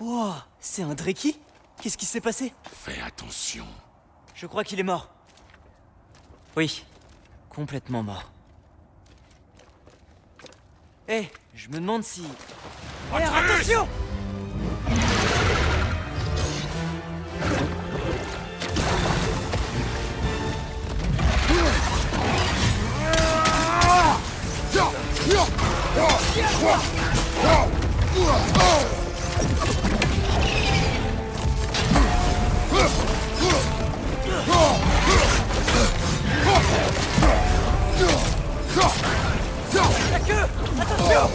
Wow, c'est un Dreki Qu'est-ce qui s'est passé? Fais attention. Je crois qu'il est mort. Oui, complètement mort. Eh, je me demande si... Eh, attention Yeah!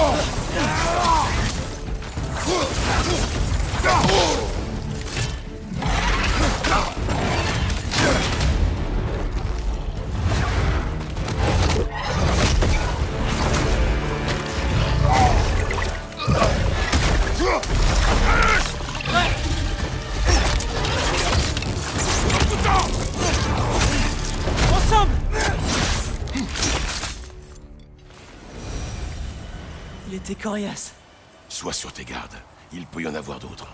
Oh! Il était coriace. Sois sur tes gardes. Il peut y en avoir d'autres.